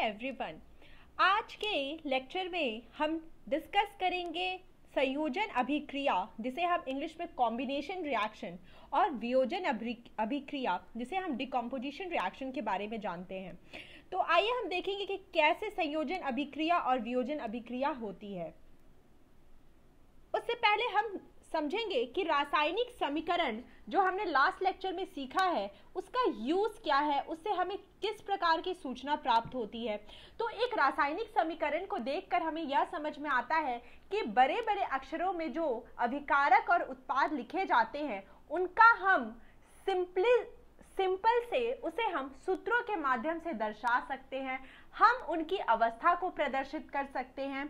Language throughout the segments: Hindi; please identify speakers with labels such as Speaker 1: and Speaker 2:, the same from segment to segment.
Speaker 1: एवरीवन आज के लेक्चर में हम डिस्कस करेंगे संयोजन अभिक्रिया, जिसे हम इंग्लिश में कॉम्बिनेशन रिएक्शन और वियोजन अभिक्रिया, जिसे हम डिकम्पोजिशन रिएक्शन के बारे में जानते हैं। तो आइए हम देखेंगे कि कैसे संयोजन अभिक्रिया और वियोजन अभिक्रिया होती है। उससे पहले हम समझेंगे कि रासायनिक समीकरण जो हमने लास्ट लेक्चर में सीखा है, उसका यूज़ क्या है, उससे हमें किस प्रकार की सूचना प्राप्त होती है। तो एक रासायनिक समीकरण को देखकर हमें यह समझ में आता है कि बड़े बड़े अक्षरों में जो अभिकारक और उत्पाद लिखे जाते हैं, उनका हम सिंपली सिंपल से उसे हम सूत्रों के माध्यम से दर्शा सकते हैं, हम उनकी अवस्था को प्रदर्शित कर सकते हैं।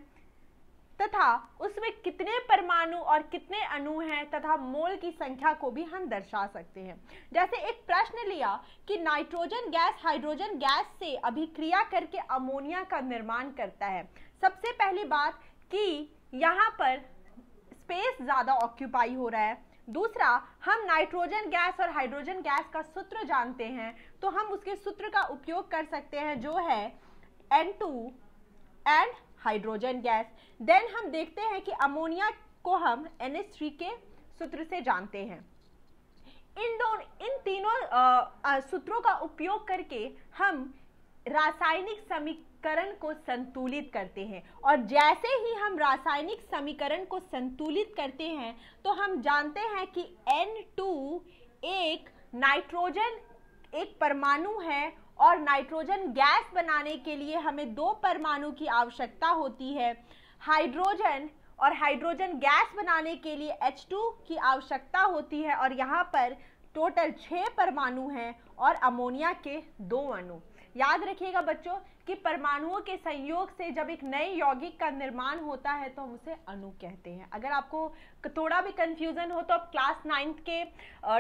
Speaker 1: तथा उसमें कितने परमाणु और कितने अणु हैं तथा मोल की संख्या को भी हम दर्शा सकते हैं। जैसे एक प्रश्न लिया कि नाइट्रोजन गैस हाइड्रोजन गैस से अभिक्रिया करके अमोनिया का निर्माण करता है। सबसे पहली बात कि यहाँ पर स्पेस ज़्यादा ऑक्यूपाई हो रहा है। दूसरा, हम नाइट्रोजन गैस और हाइड्रोजन गैस का सूत्र जानते हैं तो हम उसके सूत्र का उपयोग कर सकते हैं, जो है N2 and hydrogen gas then हम देखते हैं कि अमोनिया को हम NH3 के सूत्र से जानते हैं। इन दोनों इन तीनों सूत्रों का उपयोग करके हम रासायनिक समीकरण को संतुलित करते हैं। और जैसे ही हम रासायनिक समीकरण को संतुलित करते हैं तो हम जानते हैं कि N2 एक नाइट्रोजन एक परमाणु है और नाइट्रोजन गैस बनाने के लिए हमें दो परमाणु की आवश्यकता होती है। हाइड्रोजन और हाइड्रोजन गैस बनाने के लिए H2 की आवश्यकता होती है और यहाँ पर टोटल छः परमाणु हैं और अमोनिया के दो अणु। याद रखिएगा बच्चों कि परमाणुओं के संयोग से जब एक नए यौगिक का निर्माण होता है तो हम उसे अणु कहते हैं। अगर आपको थोड़ा भी कंफ्यूजन हो तो आप क्लास नाइन्थ के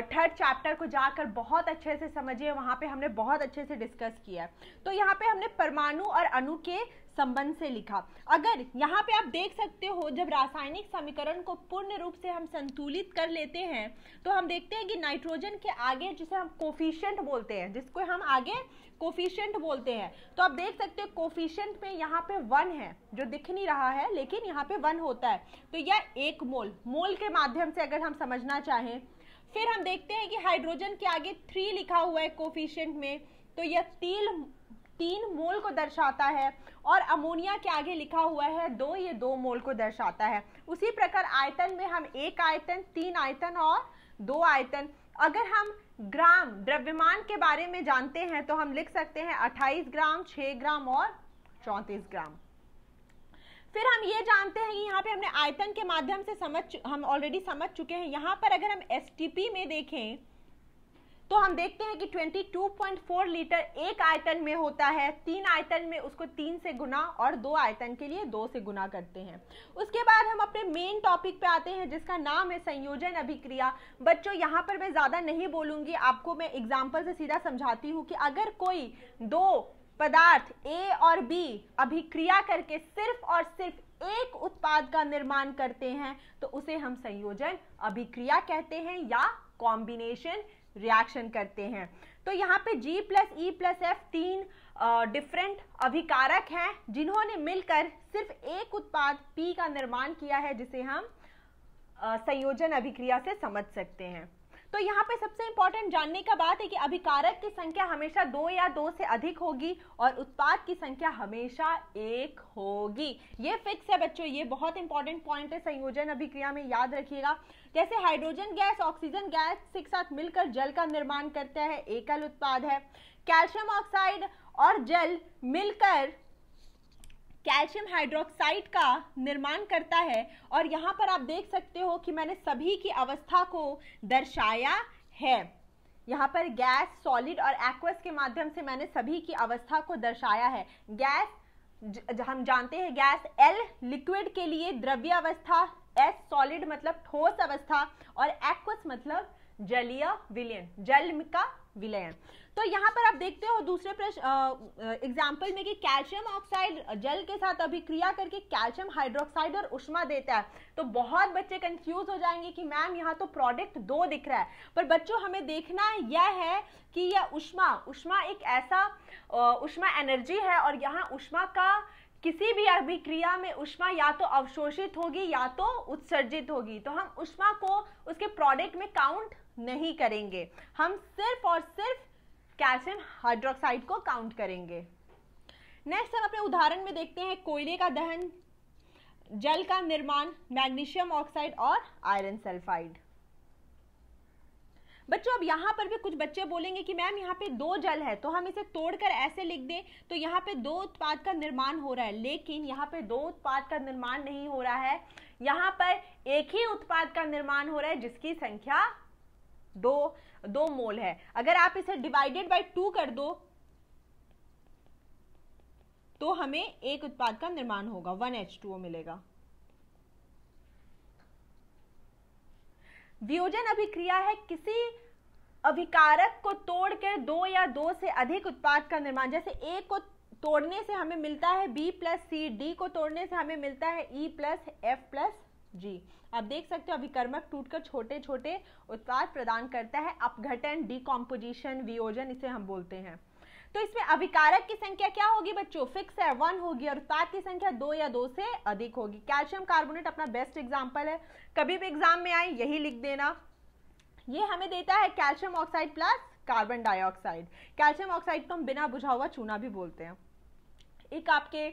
Speaker 1: थर्ड चैप्टर को जाकर बहुत अच्छे से समझिए। वहाँ पे हमने बहुत अच्छे से डिस्कस किया है। तो यहाँ पे हमने परमाणु और अणु के संबंध से लिखा। अगर यहाँ पे आप देख सकते हो, जब रासायनिक समीकरण को पूर्ण रूप से हम संतुलित कर लेते हैं तो हम देखते हैं कि नाइट्रोजन के आगे जिसे हम कोफिशियंट बोलते हैं, जिसको हम आगे कोफिशियंट बोलते हैं तो आप देख सकते हो कोफिशियंट में यहाँ पे वन है, जो दिख नहीं रहा है, लेकिन यहाँ पे वन होता है। तो यह एक मोल मोल के माध्यम से अगर हम समझना चाहें, फिर हम देखते हैं कि हाइड्रोजन के आगे थ्री लिखा हुआ है कोफिशियंट में तो यह तीन तीन मोल को दर्शाता है और अमोनिया के आगे लिखा हुआ है, दो, ये दो मोल को दर्शाता है। उसी प्रकार आयतन में हम एक आयतन, तीन आयतन और दो आयतन। अगर हम ग्राम द्रव्यमान के बारे में जानते हैं तो हम लिख सकते हैं 28 ग्राम 6 ग्राम और 34 ग्राम। फिर हम ये जानते हैं कि यहाँ पे हमने आयतन के माध्यम से समझ हम ऑलरेडी समझ चुके हैं। यहाँ पर अगर हम एसटीपी में देखें हम देखते हैं कि 22.4 लीटर एक आयतन में होता है। तीन आयतन में उसको तीन से गुना और दो आयतन के लिए दो से गुना करते हैं। उसके बाद हम अपने मेन टॉपिक पे आते हैं, जिसका नाम है संयोजन अभिक्रिया। बच्चों, यहाँ पर मैं ज़्यादा नहीं बोलूँगी, आपको मैं एग्ज़ाम्पल से सीधा समझाती हूँ कि अगर कोई दो पदार्थ ए और बी अभिक्रिया करके सिर्फ़ और सिर्फ़ एक उत्पाद का निर्माण करते हैं तो उसे हम संयोजन अभिक्रिया कहते हैं या कॉम्बिनेशन रिएक्शन करते हैं। तो यहाँ पे G plus E plus F तीन डिफरेंट अभिकारक हैं, जिन्होंने मिलकर सिर्फ़ एक उत्पाद P का निर्माण किया है, जिसे हम संयोजन अभिक्रिया से समझ सकते हैं। तो यहाँ पे सबसे इंपॉर्टेंट जानने का बात है कि अभिकारक की संख्या हमेशा दो या दो से अधिक होगी और उत्पाद की संख्या हमेशा एक होगी। ये फिक्स है बच्चों, ये बहुत इंपॉर्टेंट पॉइंट है। संयोजन अभिक्रिया में याद रखिएगा। जैसे हाइड्रोजन गैस ऑक्सीजन गैस के साथ मिलकर जल का निर्माण करता है, एकल उत्पाद है। कैल्शियम ऑक्साइड और जल मिलकर कैल्शियम हाइड्रोक्साइड का निर्माण करता है और यहाँ पर आप देख सकते हो कि मैंने सभी की अवस्था को दर्शाया है। यहाँ पर गैस, सॉलिड और एक्वस के माध्यम से मैंने सभी की अवस्था को दर्शाया है। गैस हम जानते हैं गैस एल लिक्विड के लिए द्रव्य अवस्था एस सॉलिड मतलब ठोस अवस्था और एक्वस मतलब जलीय विलयन। जल का विलयन तो यहाँ पर आप देखते हो, दूसरे प्रश्न एग्ज़ाम्पल में कि कैल्शियम ऑक्साइड जल के साथ अभिक्रिया करके कैल्शियम हाइड्रोक्साइड और उष्मा देता है। तो बहुत बच्चे कंफ्यूज हो जाएँगे कि मैम यहाँ तो प्रोडक्ट दो दिख रहा है। पर बच्चों, हमें देखना यह है कि यह उष्मा उष्मा एक ऐसा उष्मा एनर्जी है और यहाँ उष्मा का किसी भी अभिक्रिया में उष्मा या तो अवशोषित होगी या तो उत्सर्जित होगी। तो हम उष्मा को उसके प्रोडक्ट में काउंट नहीं करेंगे। हम सिर्फ़ और सिर्फ़ कैल्शियम हाइड्रोक्साइड को काउंट करेंगे। नेक्स्ट हम अपने उदाहरण में देखते हैं कोयले का दहन, जल का निर्माण मैग्नीशियम ऑक्साइड और आयरन सल्फाइड बच्चों, अब यहाँ पर भी कुछ बच्चे बोलेंगे कि मैम यहाँ पे दो जल है तो हम इसे तोड़कर ऐसे लिख दें तो यहाँ पे दो उत्पाद का निर्माण हो रहा है। लेकिन यहाँ पे दो उत्पाद का निर्माण नहीं हो रहा है। यहाँ पर एक ही उत्पाद का निर्माण हो रहा है, जिसकी संख्या दो दो मोल है। अगर आप इसे डिवाइडेड बाई टू कर दो तो हमें एक उत्पाद का निर्माण होगा वन एच टू मिलेगा। वियोजन अभिक्रिया है किसी अभिकारक को तोड़कर दो या दो से अधिक उत्पाद का निर्माण। जैसे ए को तोड़ने से हमें मिलता है बी प्लस सी डी को तोड़ने से हमें मिलता है E plus F plus G आप देख सकते हो अभिकर्मक टूटकर छोटे छोटे उत्पाद प्रदान करता है। अपघटन डिकॉम्पोजिशन वियोजन, इसे हम बोलते हैं। तो इसमें अभिकारक की संख्या क्या होगी बच्चों? फिक्स है वन होगी और उत्पाद की संख्या दो या दो से अधिक होगी। कैल्शियम कार्बोनेट अपना बेस्ट एग्ज़ाम्पल है। कभी भी एग्ज़ाम में आए, यही लिख देना। ये हमें देता है calcium oxide plus carbon dioxide calcium oxide को हम बिना बुझा हुआ चूना भी बोलते हैं। एक आपके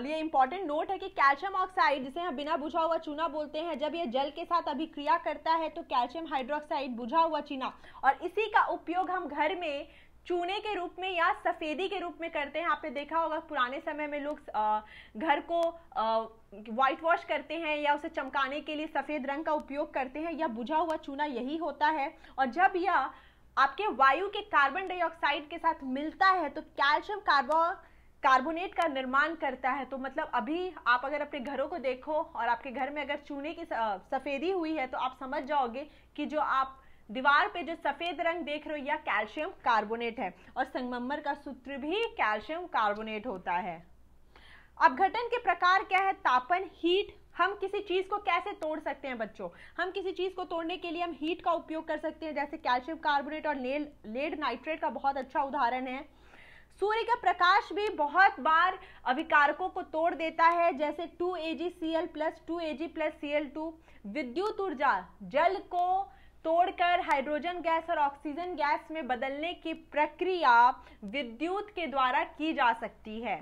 Speaker 1: लिए इंपॉर्टेंट नोट है कि कैल्शियम ऑक्साइड जिसे हम बिना बुझा हुआ चूना बोलते हैं, जब यह जल के साथ अभिक्रिया करता है तो कैल्शियम हाइड्रोक्साइड बुझा हुआ चूना। और इसी का उपयोग हम घर में चूने के रूप में या सफेदी के रूप में करते हैं। आपने देखा होगा, पुराने समय में लोग घर को व्हाइट वॉश करते हैं या उसे चमकाने के लिए सफ़ेद रंग का उपयोग करते हैं। या बुझा हुआ चूना यही होता है। और जब यह आपके वायु के कार्बन डाइऑक्साइड के साथ मिलता है तो कैल्शियम कार्बो कार्बोनेट का निर्माण करता है। तो मतलब अभी आप अगर अपने घरों को देखो और आपके घर में अगर चूने की सफेदी हुई है तो आप समझ जाओगे कि जो आप दीवार पे जो सफ़ेद रंग देख रहे हो, यह कैल्शियम कार्बोनेट है। और संगमरमर का सूत्र भी कैल्शियम कार्बोनेट होता है। अपघटन के प्रकार क्या है? तापन, हीट। हम किसी चीज़ को कैसे तोड़ सकते हैं बच्चों? हम किसी चीज़ को तोड़ने के लिए हम हीट का उपयोग कर सकते हैं, जैसे कैल्शियम कार्बोनेट और लेड नाइट्रेट का बहुत अच्छा उदाहरण है। सूर्य का प्रकाश भी बहुत बार अभिकारकों को तोड़ देता है, जैसे 2 A G C L plus two A G plus C L two. विद्युत ऊर्जा, जल को तोड़कर हाइड्रोजन गैस और ऑक्सीजन गैस में बदलने की प्रक्रिया विद्युत के द्वारा की जा सकती है।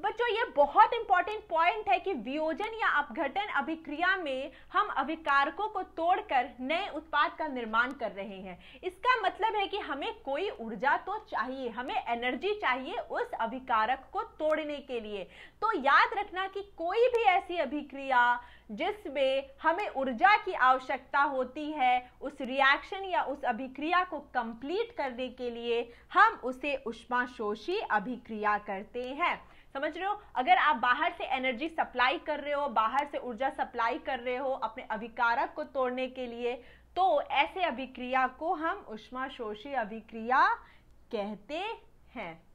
Speaker 1: बच्चों ये बहुत इंपॉर्टेंट पॉइंट है कि वियोजन या अपघटन अभिक्रिया में हम अभिकारकों को तोड़कर नए उत्पाद का निर्माण कर रहे हैं। इसका मतलब है कि हमें कोई ऊर्जा तो चाहिए, हमें एनर्जी चाहिए उस अभिकारक को तोड़ने के लिए। तो याद रखना कि कोई भी ऐसी अभिक्रिया जिसमें हमें ऊर्जा की आवश्यकता होती है, उस रिएक्शन या उस अभिक्रिया को कंप्लीट करने के लिए हम उसे उष्माशोषी अभिक्रिया करते हैं। समझ रहे हो? अगर आप बाहर से एनर्जी सप्लाई कर रहे हो, बाहर से ऊर्जा सप्लाई कर रहे हो अपने अभिकारक को तोड़ने के लिए तो ऐसे अभिक्रिया को हम उष्मा शोषी अभिक्रिया कहते हैं।